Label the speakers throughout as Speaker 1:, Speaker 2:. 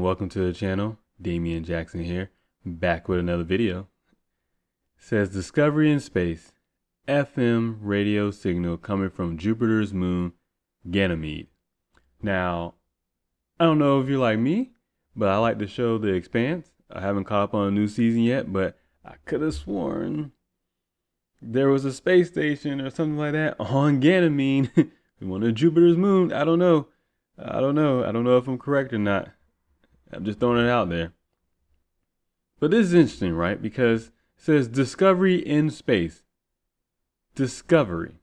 Speaker 1: welcome to the channel. Damien Jackson here, back with another video. It says Discovery in space, FM radio signal coming from Jupiter's moon, Ganymede. Now, I don't know if you're like me, but I like to show The Expanse. I haven't caught up on a new season yet, but I could have sworn there was a space station or something like that on Ganymede, one of Jupiter's moon. I don't know. I don't know. I don't know if I'm correct or not. I'm just throwing it out there. But this is interesting, right? Because it says discovery in space. Discovery.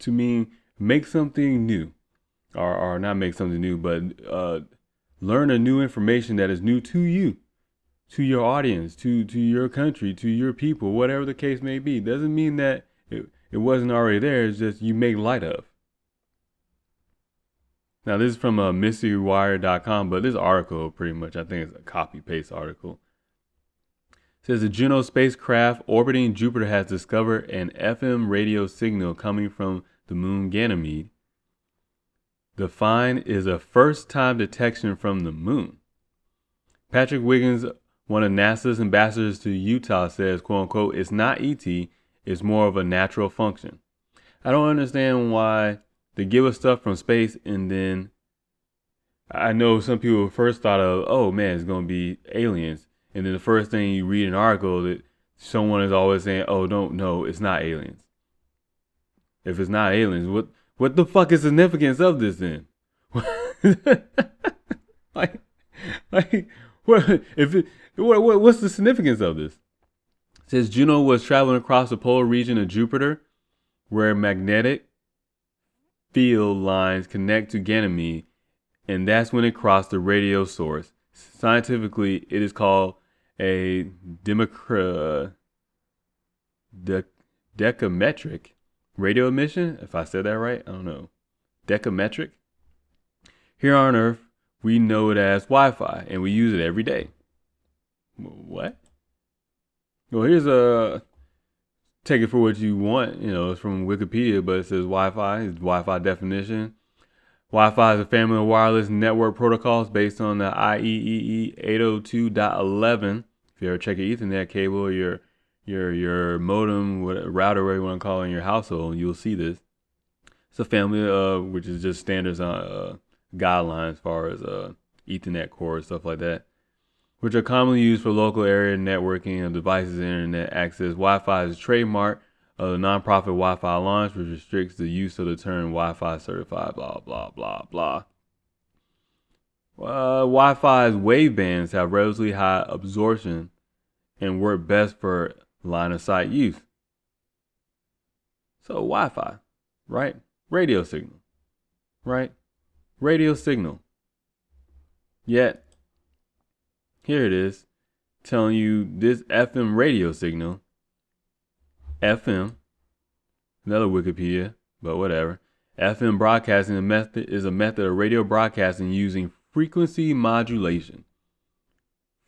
Speaker 1: To mean make something new. Or, or not make something new, but uh, learn a new information that is new to you, to your audience, to, to your country, to your people, whatever the case may be. Doesn't mean that it, it wasn't already there. It's just you make light of. Now, this is from uh, MysteryWire.com, but this article pretty much, I think it's a copy paste article. It says the Juno spacecraft orbiting Jupiter has discovered an FM radio signal coming from the moon Ganymede. The find is a first time detection from the moon. Patrick Wiggins, one of NASA's ambassadors to Utah, says, quote unquote, it's not ET, it's more of a natural function. I don't understand why they give us stuff from space and then I know some people first thought of, oh man, it's gonna be aliens. And then the first thing you read an article that someone is always saying, Oh, don't no, it's not aliens. If it's not aliens, what what the fuck is the significance of this then? like like what if it, what, what what's the significance of this? It says Juno was traveling across the polar region of Jupiter where magnetic field lines connect to Ganymede, and that's when it crossed the radio source. Scientifically, it is called a democra- de- decametric radio emission. If I said that right, I don't know. Decametric. Here on Earth, we know it as Wi Fi, and we use it every day. What? Well, here's a take it for what you want. You know, it's from Wikipedia, but it says Wi-Fi. It's Wi-Fi definition. Wi-Fi is a family of wireless network protocols based on the IEEE 802.11. If you ever check your Ethernet cable or your your your modem, what, router, whatever you want to call it in your household, you'll see this. It's a family of which is just standards on uh, guidelines as far as uh, Ethernet core stuff like that which are commonly used for local area networking of devices and internet access. Wi-Fi is a trademark of the nonprofit Wi-Fi Alliance, which restricts the use of the term Wi-Fi certified, blah, blah, blah, blah. Uh, Wi-Fi's wavebands have relatively high absorption and work best for line of sight use. So Wi-Fi, right? Radio signal, right? Radio signal. Yet here it is, telling you this FM radio signal, FM, another Wikipedia, but whatever. FM broadcasting method is a method of radio broadcasting using frequency modulation.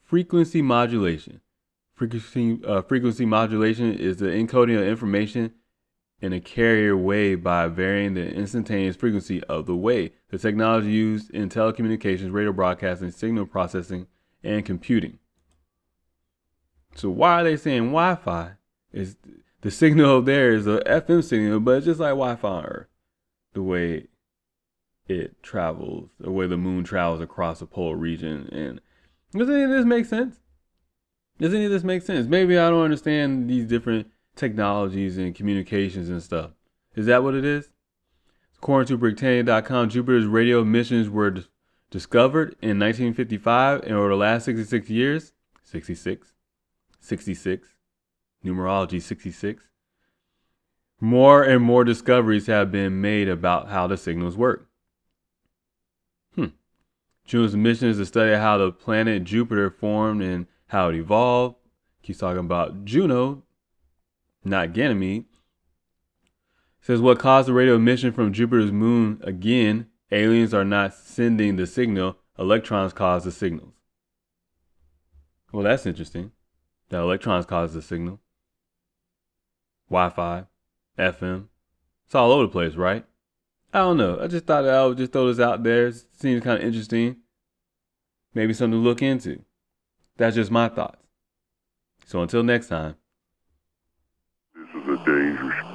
Speaker 1: Frequency modulation. Frequency, uh, frequency modulation is the encoding of information in a carrier wave by varying the instantaneous frequency of the wave. The technology used in telecommunications, radio broadcasting, signal processing, and computing. So why are they saying Wi-Fi? Is the signal there is a FM signal, but it's just like Wi-Fi on Earth, the way it travels, the way the moon travels across the polar region. And does any of this make sense? Does any of this make sense? Maybe I don't understand these different technologies and communications and stuff. Is that what it is? According to Britannica.com, Jupiter's radio missions were Discovered in 1955 and over the last 66 years, 66, 66, numerology 66, more and more discoveries have been made about how the signals work. Hmm. Juno's mission is to study how the planet Jupiter formed and how it evolved. Keeps talking about Juno, not Ganymede. Says what caused the radio emission from Jupiter's moon again Aliens are not sending the signal, electrons cause the signals. Well, that's interesting. That electrons cause the signal. Wi Fi, FM. It's all over the place, right? I don't know. I just thought I would just throw this out there. It seems kind of interesting. maybe something to look into. That's just my thoughts. So until next time.
Speaker 2: This is a dangerous